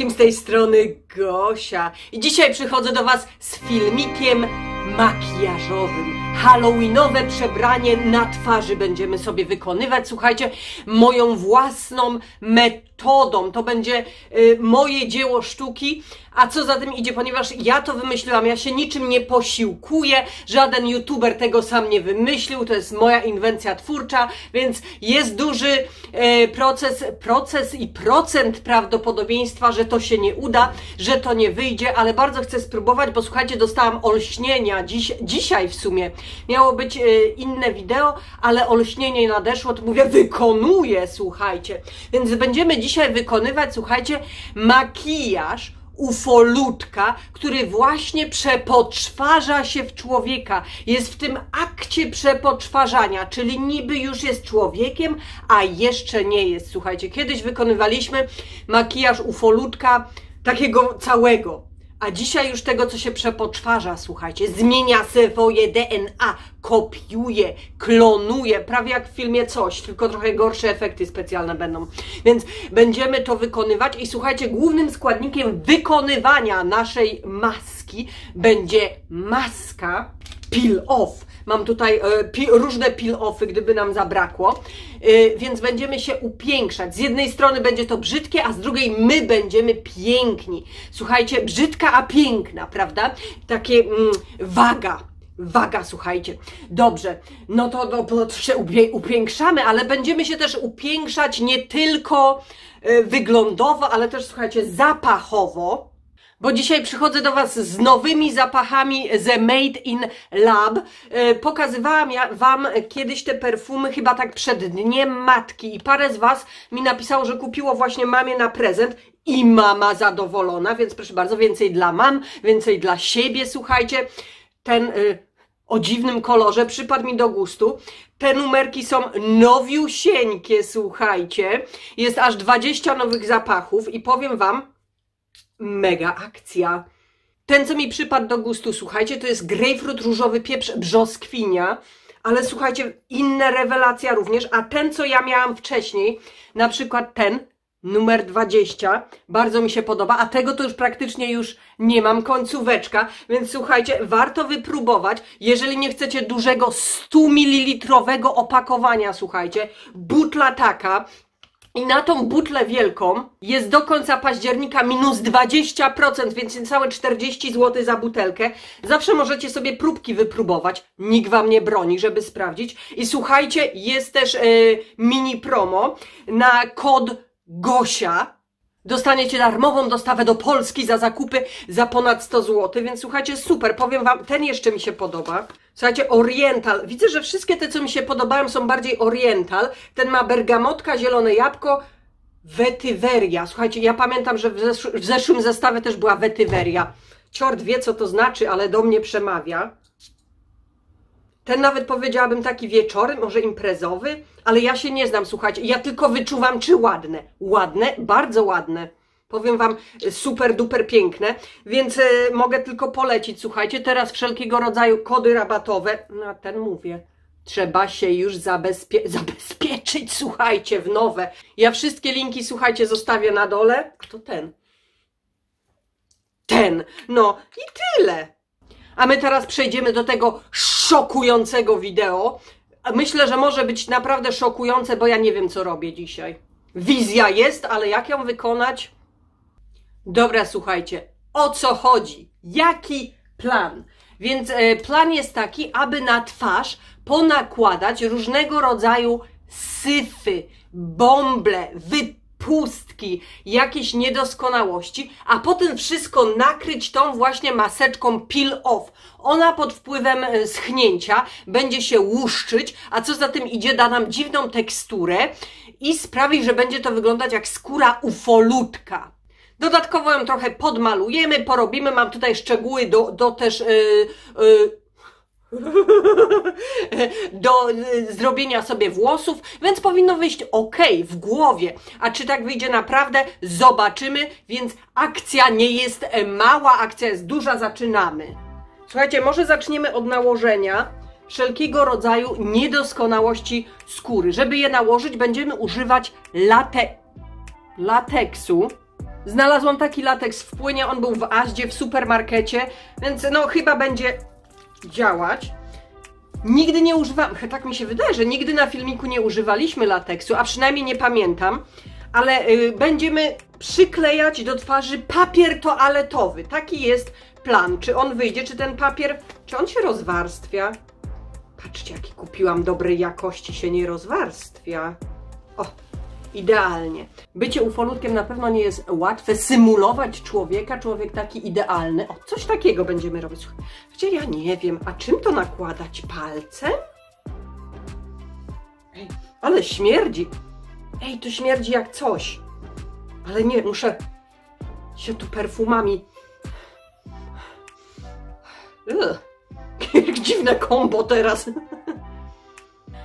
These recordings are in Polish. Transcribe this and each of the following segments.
wszystkim z tej strony Gosia. I dzisiaj przychodzę do Was z filmikiem makijażowym. Halloweenowe przebranie na twarzy będziemy sobie wykonywać. Słuchajcie, moją własną metodą. To będzie y, moje dzieło sztuki. A co za tym idzie, ponieważ ja to wymyśliłam, ja się niczym nie posiłkuję, żaden youtuber tego sam nie wymyślił, to jest moja inwencja twórcza, więc jest duży e, proces, proces i procent prawdopodobieństwa, że to się nie uda, że to nie wyjdzie, ale bardzo chcę spróbować, bo słuchajcie, dostałam olśnienia dziś, dzisiaj w sumie. Miało być e, inne wideo, ale olśnienie nadeszło, to mówię, wykonuję, słuchajcie. Więc będziemy dzisiaj wykonywać, słuchajcie, makijaż ufolutka, który właśnie przepoczwarza się w człowieka. Jest w tym akcie przepoczwarzania, czyli niby już jest człowiekiem, a jeszcze nie jest. Słuchajcie, kiedyś wykonywaliśmy makijaż ufolutka takiego całego. A dzisiaj już tego, co się przepoczwarza, słuchajcie, zmienia swoje DNA, kopiuje, klonuje, prawie jak w filmie coś, tylko trochę gorsze efekty specjalne będą. Więc będziemy to wykonywać i słuchajcie, głównym składnikiem wykonywania naszej maski będzie maska peel off. Mam tutaj e, pi, różne peel-offy, gdyby nam zabrakło, e, więc będziemy się upiększać. Z jednej strony będzie to brzydkie, a z drugiej my będziemy piękni. Słuchajcie, brzydka, a piękna, prawda? Takie mm, waga, Waga, słuchajcie. Dobrze, no to, no, to się upiększamy, ale będziemy się też upiększać nie tylko y, wyglądowo, ale też, słuchajcie, zapachowo bo dzisiaj przychodzę do Was z nowymi zapachami ze Made in Lab. E, pokazywałam ja Wam kiedyś te perfumy, chyba tak przed Dniem Matki i parę z Was mi napisało, że kupiło właśnie mamie na prezent i mama zadowolona, więc proszę bardzo, więcej dla mam, więcej dla siebie, słuchajcie. Ten y, o dziwnym kolorze przypadł mi do gustu. Te numerki są nowiusieńkie, słuchajcie. Jest aż 20 nowych zapachów i powiem Wam, mega akcja. Ten, co mi przypadł do gustu, słuchajcie, to jest grejpfrut, różowy pieprz, brzoskwinia, ale słuchajcie, inne rewelacja również, a ten, co ja miałam wcześniej, na przykład ten, numer 20, bardzo mi się podoba, a tego to już praktycznie już nie mam, końcóweczka, więc słuchajcie, warto wypróbować, jeżeli nie chcecie dużego 100 ml opakowania, słuchajcie, butla taka, i na tą butlę wielką jest do końca października minus 20%, więc niecałe 40 zł za butelkę. Zawsze możecie sobie próbki wypróbować. Nikt Wam nie broni, żeby sprawdzić. I słuchajcie, jest też yy, mini promo na kod GOSIA Dostaniecie darmową dostawę do Polski za zakupy za ponad 100 zł, więc słuchajcie, super, powiem Wam, ten jeszcze mi się podoba. Słuchajcie, Oriental. Widzę, że wszystkie te, co mi się podobają, są bardziej Oriental. Ten ma bergamotka, zielone jabłko, wetyweria. Słuchajcie, ja pamiętam, że w, zesz w zeszłym zestawie też była wetyweria. Ciort wie, co to znaczy, ale do mnie przemawia. Ten nawet powiedziałabym taki wieczory, może imprezowy, ale ja się nie znam, słuchajcie. Ja tylko wyczuwam, czy ładne. Ładne, bardzo ładne. Powiem Wam, super, duper piękne, więc y, mogę tylko polecić, słuchajcie, teraz wszelkiego rodzaju kody rabatowe, no ten mówię, trzeba się już zabezpie zabezpieczyć, słuchajcie, w nowe. Ja wszystkie linki, słuchajcie, zostawię na dole, to ten. Ten, no i tyle. A my teraz przejdziemy do tego szokującego wideo. Myślę, że może być naprawdę szokujące, bo ja nie wiem, co robię dzisiaj. Wizja jest, ale jak ją wykonać? Dobra, słuchajcie, o co chodzi? Jaki plan? Więc e, plan jest taki, aby na twarz ponakładać różnego rodzaju syfy, bąble, wypady, pustki, jakieś niedoskonałości, a potem wszystko nakryć tą właśnie maseczką peel off. Ona pod wpływem e, schnięcia będzie się łuszczyć, a co za tym idzie, da nam dziwną teksturę i sprawi, że będzie to wyglądać jak skóra ufolutka. Dodatkowo ją trochę podmalujemy, porobimy. Mam tutaj szczegóły do, do też yy, yy, do y, zrobienia sobie włosów, więc powinno wyjść ok w głowie. A czy tak wyjdzie naprawdę? Zobaczymy, więc akcja nie jest e, mała, akcja jest duża, zaczynamy. Słuchajcie, może zaczniemy od nałożenia wszelkiego rodzaju niedoskonałości skóry. Żeby je nałożyć, będziemy używać late... lateksu. Znalazłam taki lateks w płynie, on był w Aździe, w supermarkecie, więc no chyba będzie działać. Nigdy nie używam, tak mi się wydaje, że nigdy na filmiku nie używaliśmy lateksu, a przynajmniej nie pamiętam, ale y, będziemy przyklejać do twarzy papier toaletowy. Taki jest plan. Czy on wyjdzie, czy ten papier, czy on się rozwarstwia? Patrzcie, jaki kupiłam dobrej jakości, się nie rozwarstwia. O, idealnie. Bycie ufolutkiem na pewno nie jest łatwe. Symulować człowieka, człowiek taki idealny. O, coś takiego będziemy robić. Słuchajcie, ja nie wiem, a czym to nakładać? Palcem? Ej, ale śmierdzi. Ej, to śmierdzi jak coś. Ale nie, muszę się tu perfumami... Ugh. Dziwne kombo teraz.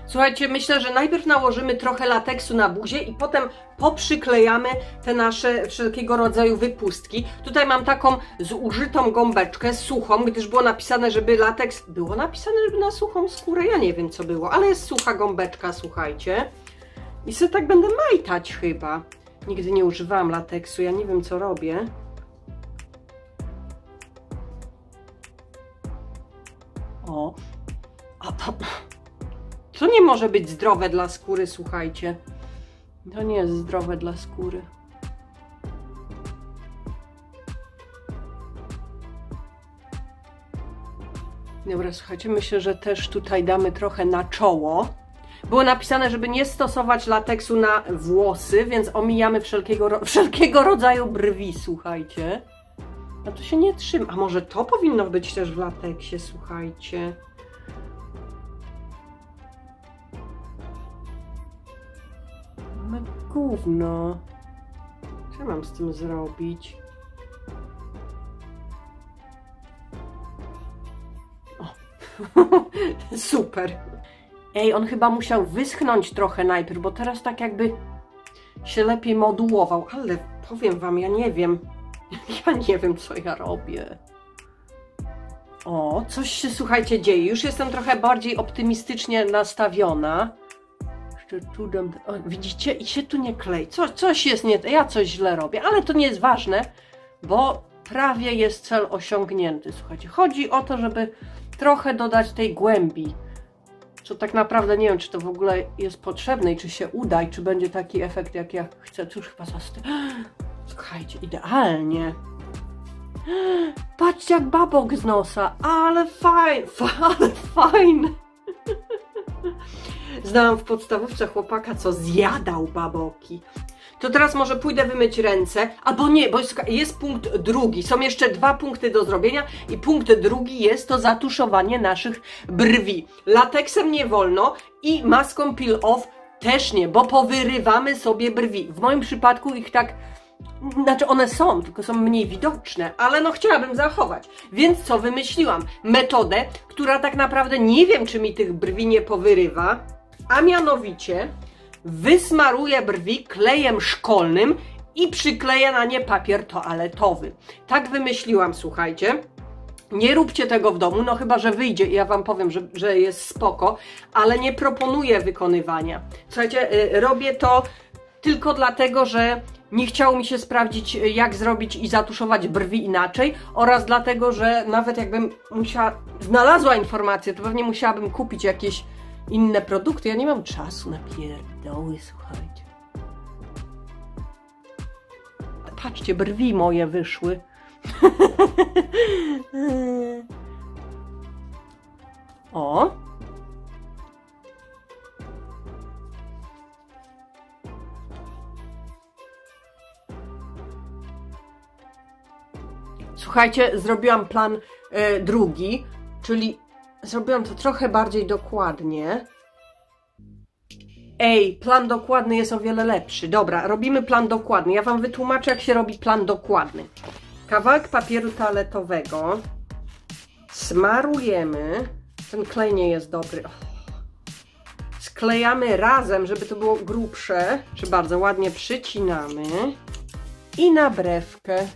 Słuchajcie, myślę, że najpierw nałożymy trochę lateksu na buzię i potem poprzyklejamy te nasze wszelkiego rodzaju wypustki. Tutaj mam taką zużytą gąbeczkę, suchą, gdyż było napisane, żeby lateks... Było napisane, żeby na suchą skórę? Ja nie wiem, co było, ale jest sucha gąbeczka, słuchajcie. I sobie tak będę majtać chyba. Nigdy nie używałam lateksu, ja nie wiem, co robię. O, a to... To nie może być zdrowe dla skóry, słuchajcie. To nie jest zdrowe dla skóry. Dobra, słuchajcie, myślę, że też tutaj damy trochę na czoło. Było napisane, żeby nie stosować lateksu na włosy, więc omijamy wszelkiego, wszelkiego rodzaju brwi, słuchajcie. A to się nie trzyma. A może to powinno być też w lateksie, słuchajcie. Gówno. Co mam z tym zrobić? O. Super. Ej, on chyba musiał wyschnąć trochę najpierw, bo teraz tak jakby się lepiej modułował. Ale powiem wam, ja nie wiem. Ja nie wiem, co ja robię. O, coś się, słuchajcie, dzieje. Już jestem trochę bardziej optymistycznie nastawiona. Jeszcze tu dam... O, widzicie? I się tu nie klei. Co, coś jest nie... Ja coś źle robię, ale to nie jest ważne, bo prawie jest cel osiągnięty. Słuchajcie, chodzi o to, żeby trochę dodać tej głębi. Co tak naprawdę nie wiem, czy to w ogóle jest potrzebne i czy się uda i czy będzie taki efekt, jak ja chcę. Cóż, chyba zasty... Słuchajcie, idealnie. Patrzcie jak babok z nosa, ale fajny, ale fajny. Znałam w podstawówce chłopaka, co zjadał baboki. To teraz może pójdę wymyć ręce, albo nie, bo jest, jest punkt drugi. Są jeszcze dwa punkty do zrobienia i punkt drugi jest to zatuszowanie naszych brwi. Lateksem nie wolno i maską peel off też nie, bo powyrywamy sobie brwi. W moim przypadku ich tak znaczy one są, tylko są mniej widoczne, ale no chciałabym zachować. Więc co wymyśliłam? Metodę, która tak naprawdę nie wiem, czy mi tych brwi nie powyrywa, a mianowicie wysmaruję brwi klejem szkolnym i przykleję na nie papier toaletowy. Tak wymyśliłam, słuchajcie. Nie róbcie tego w domu, no chyba, że wyjdzie i ja Wam powiem, że, że jest spoko, ale nie proponuję wykonywania. Słuchajcie, y, robię to tylko dlatego, że nie chciało mi się sprawdzić, jak zrobić i zatuszować brwi inaczej oraz dlatego, że nawet jakbym musiała, znalazła informację, to pewnie musiałabym kupić jakieś inne produkty. Ja nie mam czasu na pierdoły, słuchajcie. Patrzcie, brwi moje wyszły. o. Słuchajcie, zrobiłam plan e, drugi, czyli zrobiłam to trochę bardziej dokładnie. Ej, plan dokładny jest o wiele lepszy. Dobra, robimy plan dokładny. Ja Wam wytłumaczę, jak się robi plan dokładny. Kawałek papieru toaletowego smarujemy. Ten klej nie jest dobry. Sklejamy razem, żeby to było grubsze. Czy bardzo ładnie przycinamy. I na brewkę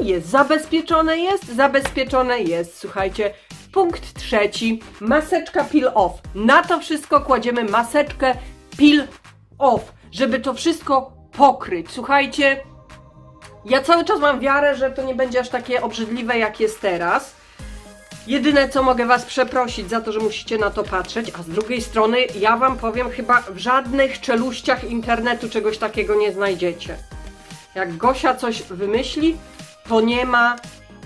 jest, zabezpieczone jest, zabezpieczone jest, słuchajcie. Punkt trzeci, maseczka peel off. Na to wszystko kładziemy maseczkę peel off, żeby to wszystko pokryć. Słuchajcie, ja cały czas mam wiarę, że to nie będzie aż takie obrzydliwe jak jest teraz. Jedyne co mogę Was przeprosić za to, że musicie na to patrzeć, a z drugiej strony ja Wam powiem, chyba w żadnych czeluściach internetu czegoś takiego nie znajdziecie. Jak Gosia coś wymyśli, to nie ma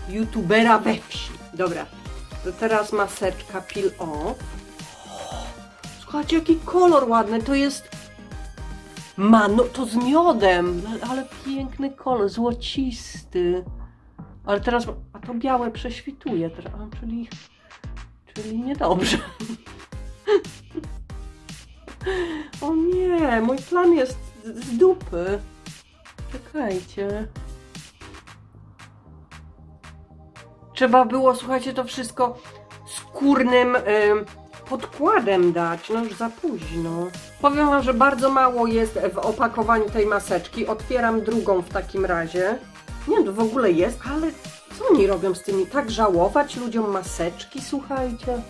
youtubera we wsi. Dobra, to teraz maseczka peel off. Słuchajcie, jaki kolor ładny, to jest... Mano, to z miodem, ale piękny kolor, złocisty. Ale teraz, a to białe prześwituje, a, czyli, czyli niedobrze. O nie, mój plan jest z dupy. Czekajcie. Trzeba było, słuchajcie, to wszystko skórnym y, podkładem dać. No już za późno. Powiem Wam, że bardzo mało jest w opakowaniu tej maseczki. Otwieram drugą w takim razie. Nie wiem, to w ogóle jest, ale co oni robią z tymi? Tak żałować ludziom maseczki, słuchajcie?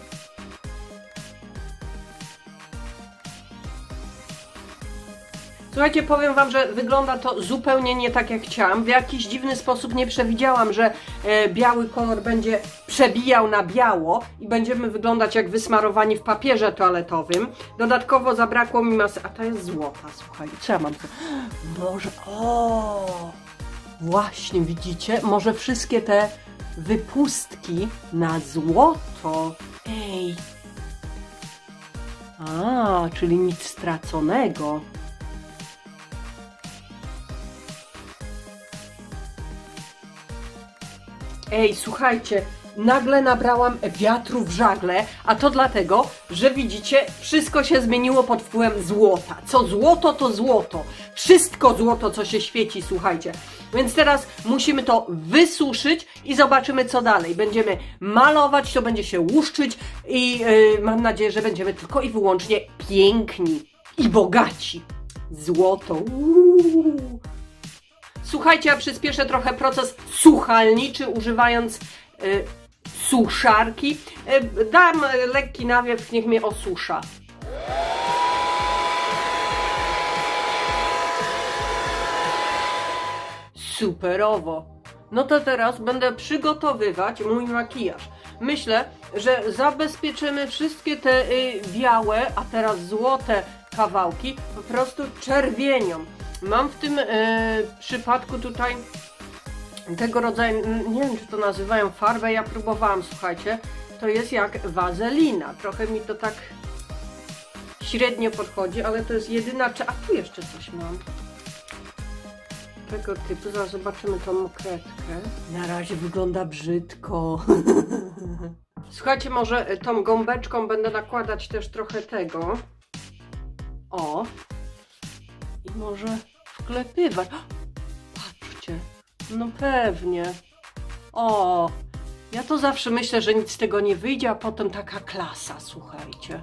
Słuchajcie, powiem Wam, że wygląda to zupełnie nie tak jak chciałam. W jakiś dziwny sposób nie przewidziałam, że e, biały kolor będzie przebijał na biało i będziemy wyglądać jak wysmarowani w papierze toaletowym. Dodatkowo zabrakło mi masy... A ta jest złota, słuchajcie. Co ja mam? Może... O! Właśnie, widzicie? Może wszystkie te wypustki na złoto. Ej! A, czyli nic straconego. Ej, słuchajcie, nagle nabrałam wiatru w żagle, a to dlatego, że widzicie, wszystko się zmieniło pod wpływem złota. Co złoto, to złoto. Wszystko złoto, co się świeci, słuchajcie. Więc teraz musimy to wysuszyć i zobaczymy, co dalej. Będziemy malować, to będzie się łuszczyć i yy, mam nadzieję, że będziemy tylko i wyłącznie piękni i bogaci. Złoto. Uuu. Słuchajcie, ja przyspieszę trochę proces suchalniczy, używając y, suszarki. Y, dam lekki nawiew, niech mnie osusza. Superowo. No to teraz będę przygotowywać mój makijaż. Myślę, że zabezpieczymy wszystkie te y, białe, a teraz złote kawałki po prostu czerwienią. Mam w tym e, przypadku tutaj tego rodzaju, nie wiem czy to nazywają farbę, ja próbowałam, słuchajcie, to jest jak wazelina. Trochę mi to tak średnio podchodzi, ale to jest jedyna, a tu jeszcze coś mam. Tego typu, zaraz zobaczymy tą mokretkę. Na razie wygląda brzydko. Słuchajcie, może tą gąbeczką będę nakładać też trochę tego. O, może wklepywać. Patrzcie, no pewnie. O, ja to zawsze myślę, że nic z tego nie wyjdzie, a potem taka klasa, słuchajcie.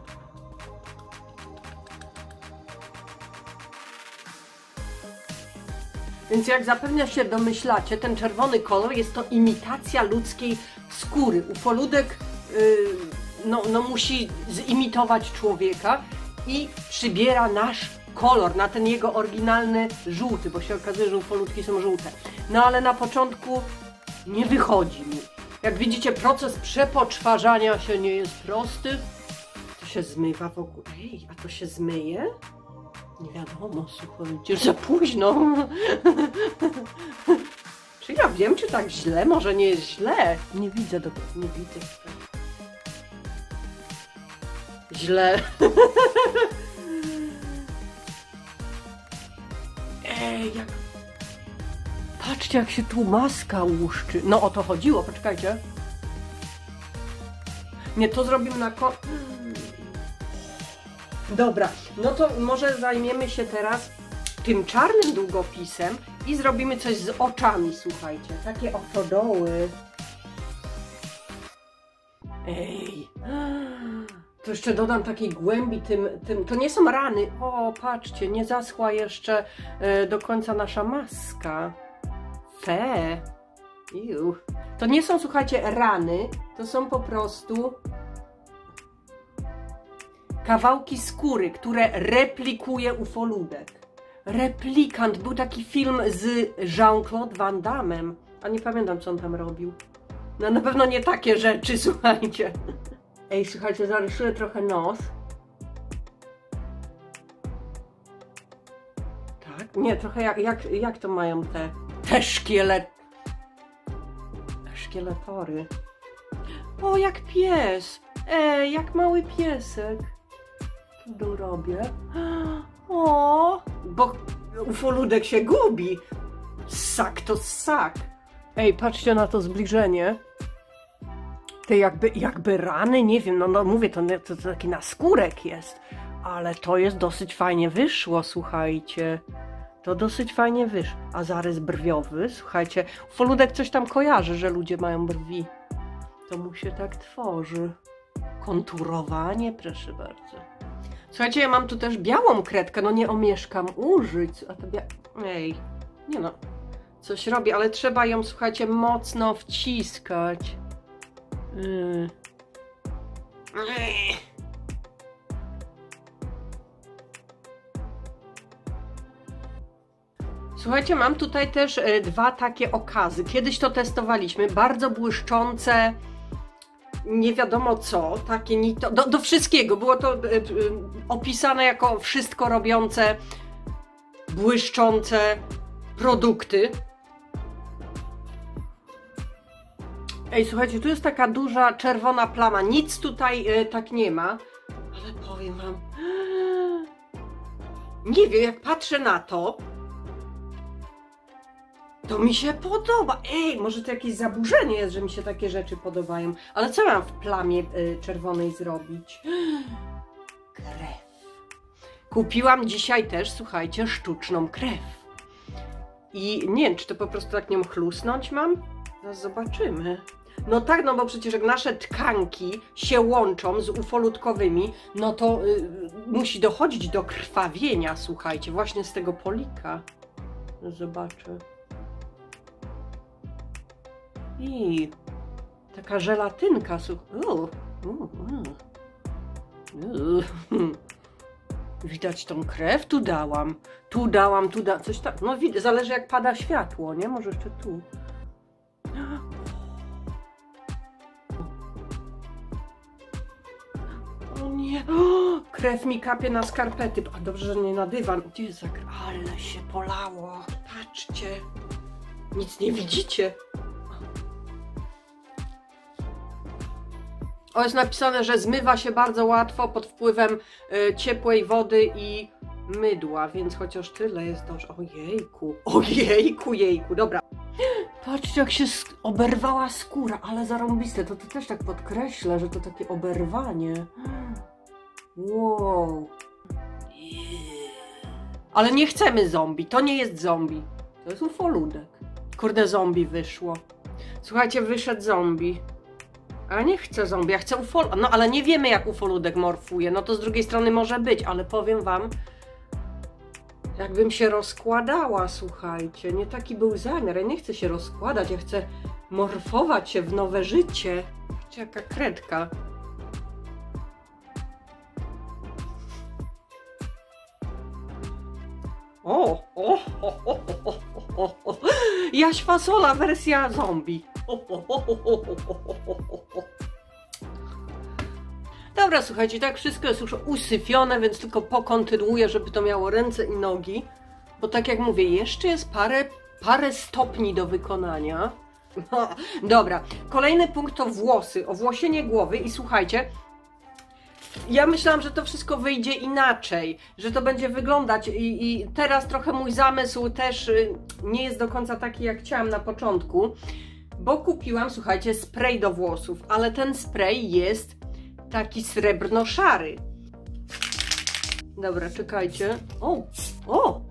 Więc jak zapewne się domyślacie, ten czerwony kolor jest to imitacja ludzkiej skóry. Ufoludek yy, no, no musi zimitować człowieka i przybiera nasz kolor, na ten jego oryginalny żółty, bo się okazuje, że ufolutki są żółte. No ale na początku nie wychodzi mi. Jak widzicie, proces przepoczwarzania się nie jest prosty. To się zmywa w ogóle. Ej, a to się zmyje? Nie wiadomo, słuchajcie, za późno. czy ja wiem, czy tak źle? Może nie jest źle. Nie widzę do nie widzę. Źle. Ej, jak... Patrzcie, jak się tu maska łuszczy. No o to chodziło, poczekajcie. Nie, to zrobimy na ko... Dobra, no to może zajmiemy się teraz tym czarnym długopisem i zrobimy coś z oczami, słuchajcie. Takie oto doły. Ej. To jeszcze dodam takiej głębi tym, tym. To nie są rany. O, patrzcie, nie zaschła jeszcze e, do końca nasza maska. Fe. Iu. To nie są, słuchajcie, rany. To są po prostu kawałki skóry, które replikuje ufoludek. Replikant. Był taki film z Jean-Claude Van Damme. A nie pamiętam, co on tam robił. No na pewno nie takie rzeczy, słuchajcie. Ej, słuchajcie, zarysuję trochę nos. Tak? Nie, trochę jak, jak, jak to mają te, te szkielet... Szkieletory. O, jak pies. Ej, jak mały piesek. Tu robię. O, bo ufoludek się gubi. Sak to sak. Ej, patrzcie na to zbliżenie. Te jakby, jakby rany, nie wiem, no, no mówię, to, to, to taki naskórek jest. Ale to jest dosyć fajnie wyszło, słuchajcie. To dosyć fajnie wyszło. A zarys brwiowy, słuchajcie. Ufoludek coś tam kojarzy, że ludzie mają brwi. To mu się tak tworzy. Konturowanie, proszę bardzo. Słuchajcie, ja mam tu też białą kredkę, no nie omieszkam użyć. A to bia... Ej, nie no, coś robi, ale trzeba ją, słuchajcie, mocno wciskać. Yy. Słuchajcie, mam tutaj też e, dwa takie okazy. Kiedyś to testowaliśmy, bardzo błyszczące, nie wiadomo co, takie ni to, do, do wszystkiego. Było to y, y, opisane jako wszystko robiące, błyszczące produkty. Ej, słuchajcie, tu jest taka duża czerwona plama. Nic tutaj y, tak nie ma, ale powiem wam. Nie wiem, jak patrzę na to, to mi się podoba. Ej, może to jakieś zaburzenie jest, że mi się takie rzeczy podobają. Ale co mam w plamie y, czerwonej zrobić? Krew. Kupiłam dzisiaj też, słuchajcie, sztuczną krew. I nie wiem, czy to po prostu tak nią chlusnąć mam? Zaraz zobaczymy. No tak, no bo przecież jak nasze tkanki się łączą z ufolutkowymi, no to y, musi dochodzić do krwawienia, słuchajcie, właśnie z tego polika. Zobaczę. I taka żelatynka. U. Widać tą krew? Tu dałam. Tu dałam, tu dałam. Coś tak. No zależy jak pada światło, nie? Może jeszcze tu. Nie. O, krew mi kapie na skarpety. A dobrze, że nie na dywan. Gdzie jest za Ale się polało. Patrzcie. Nic nie widzicie. O, jest napisane, że zmywa się bardzo łatwo pod wpływem y, ciepłej wody i mydła, więc chociaż tyle jest dobrze. Ojejku, ojejku, jejku, dobra. Patrzcie, jak się oberwała skóra, ale zarąbiste. To, to też tak podkreślę, że to takie oberwanie. Wow. Ale nie chcemy zombie, to nie jest zombie. To jest ufoludek. Kurde, zombie wyszło. Słuchajcie, wyszedł zombie. A nie chcę zombie, ja chcę ufol... No ale nie wiemy jak ufoludek morfuje, no to z drugiej strony może być, ale powiem wam, jakbym się rozkładała, słuchajcie, nie taki był zamiar, ja nie chcę się rozkładać, ja chcę morfować się w nowe życie. Jaka kredka. O, o, o, o, o, o, o. Jaś fasola wersja zombie. Dobra, słuchajcie, tak wszystko jest już usyfione, więc tylko pokontynuuję, żeby to miało ręce i nogi. Bo tak jak mówię, jeszcze jest parę, parę stopni do wykonania. No, dobra, kolejny punkt to włosy, owłosienie głowy i słuchajcie, ja myślałam, że to wszystko wyjdzie inaczej, że to będzie wyglądać i, i teraz trochę mój zamysł też y, nie jest do końca taki, jak chciałam na początku, bo kupiłam, słuchajcie, spray do włosów, ale ten spray jest taki srebrno-szary. Dobra, czekajcie. O, o!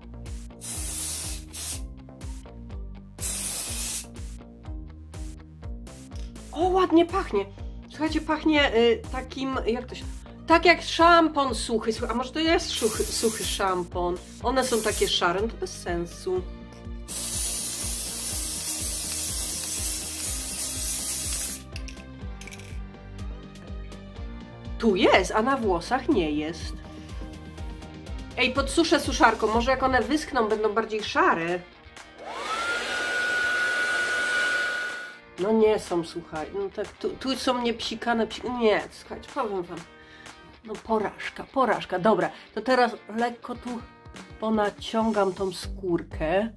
O, ładnie pachnie. Słuchajcie, pachnie y, takim, jak to się... Tak jak szampon suchy, a może to jest suchy, suchy szampon? One są takie szare, no to bez sensu. Tu jest, a na włosach nie jest. Ej, podsuszę suszarką, może jak one wyschną, będą bardziej szare. No nie są, słuchaj, no tak, tu, tu są niepsikane, psi... nie, słuchajcie, powiem wam, no porażka, porażka, dobra, to teraz lekko tu ponaciągam tą skórkę.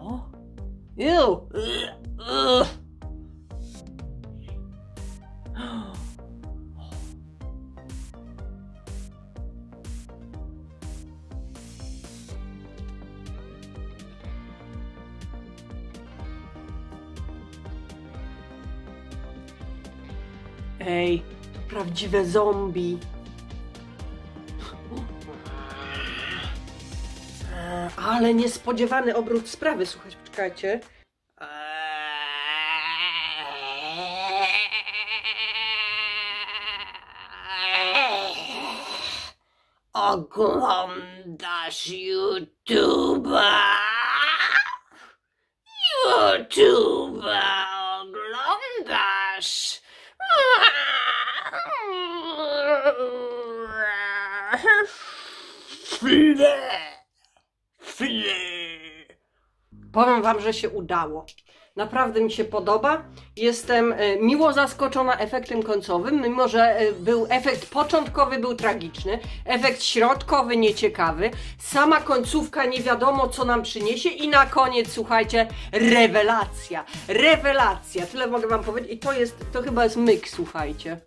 O, Ew. Ej, prawdziwe zombie. E, Ale niespodziewany obrót sprawy, słuchajcie, poczekajcie. Oglądasz YouTube'a? YouTube'a Fle! Fle! Powiem Wam, że się udało. Naprawdę mi się podoba. Jestem e, miło zaskoczona efektem końcowym, mimo że e, był efekt początkowy był tragiczny, efekt środkowy nieciekawy, sama końcówka nie wiadomo co nam przyniesie i na koniec słuchajcie, rewelacja. Rewelacja. Tyle mogę wam powiedzieć i to jest to chyba jest myk, słuchajcie.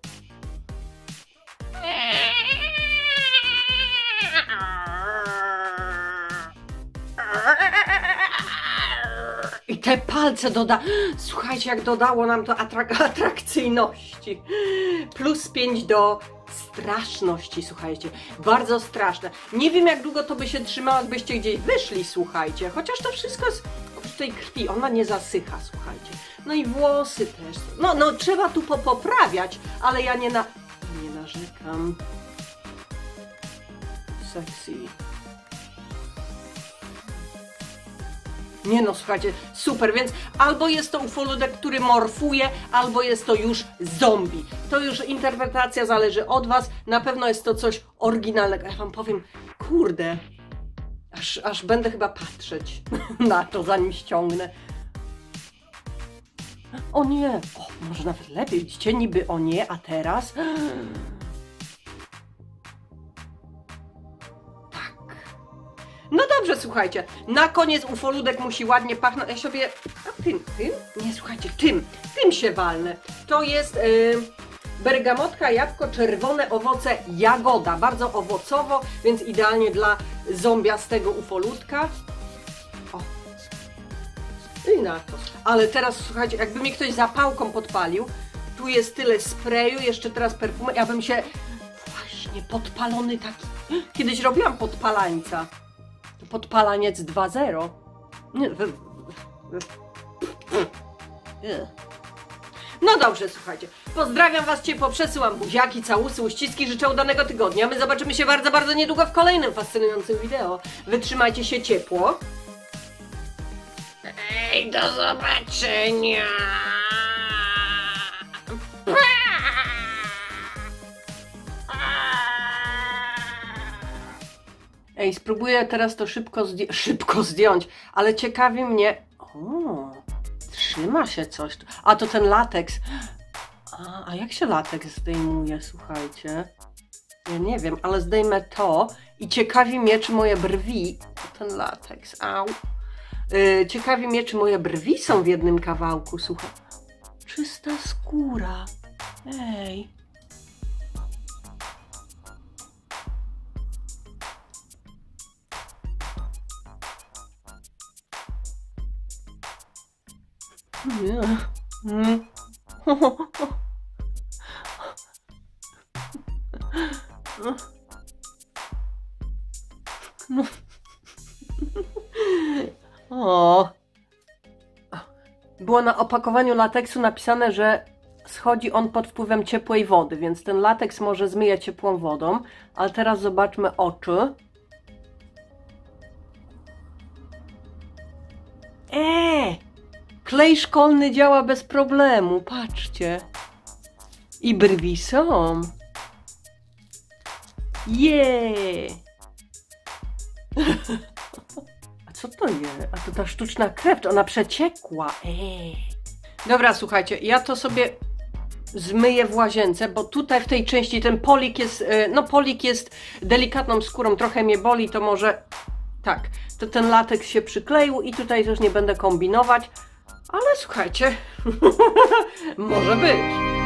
Te palce doda. Słuchajcie, jak dodało nam to atrak atrakcyjności. Plus 5 do straszności, słuchajcie. Bardzo straszne. Nie wiem, jak długo to by się trzymało, jakbyście gdzieś wyszli, słuchajcie. Chociaż to wszystko jest oprócz tej krwi. Ona nie zasycha, słuchajcie. No i włosy też. No, no trzeba tu po poprawiać, ale ja nie na. Nie narzekam. Sexy. Nie no, słuchajcie, super, więc albo jest to ufoludek, który morfuje, albo jest to już zombie. To już interpretacja zależy od Was. Na pewno jest to coś oryginalnego. Ja Wam powiem, kurde, aż, aż będę chyba patrzeć na to, zanim ściągnę. O nie, o, może nawet lepiej, widzicie, niby o nie, a teraz... No dobrze, słuchajcie. Na koniec ufoludek musi ładnie pachnąć. Ja sobie. A tym, tym? Nie, słuchajcie, tym. Tym się walnę. To jest yy, bergamotka, jabłko, czerwone owoce, jagoda. Bardzo owocowo, więc idealnie dla zombiastego ufoludka. O. I na to. Ale teraz słuchajcie, jakby mi ktoś zapałką podpalił, tu jest tyle sprayu, jeszcze teraz perfumy, ja bym się właśnie podpalony taki. Kiedyś robiłam podpalańca. Podpalaniec 2.0. Nie, w- w- w- Ugh. No dobrze, słuchajcie. Pozdrawiam Was ciepło, przesyłam buziaki, całusy, uściski, życzę udanego tygodnia. My zobaczymy się bardzo, bardzo niedługo w kolejnym fascynującym wideo. Wytrzymajcie się ciepło. Ej, do zobaczenia! Ej, spróbuję teraz to szybko, szybko zdjąć, ale ciekawi mnie... O, trzyma się coś. A, to ten lateks. A, a jak się lateks zdejmuje, słuchajcie? Ja nie wiem, ale zdejmę to i ciekawi mnie, czy moje brwi... Ten lateks, au. Yy, ciekawi mnie, czy moje brwi są w jednym kawałku, słuchaj. Czysta skóra. Ej. Nie. No. O. Było na opakowaniu lateksu napisane, że schodzi on pod wpływem ciepłej wody, więc ten lateks może zmyje ciepłą wodą. Ale teraz zobaczmy oczy. Eee! Klej szkolny działa bez problemu, patrzcie. I brwi są. Je! A co to jest? A to ta sztuczna krew, ona przeciekła. Ej. Dobra, słuchajcie, ja to sobie zmyję w łazience, bo tutaj w tej części ten polik jest, e, no polik jest delikatną skórą, trochę mnie boli, to może tak, to ten latek się przykleił i tutaj też nie będę kombinować, ale słuchajcie, może być.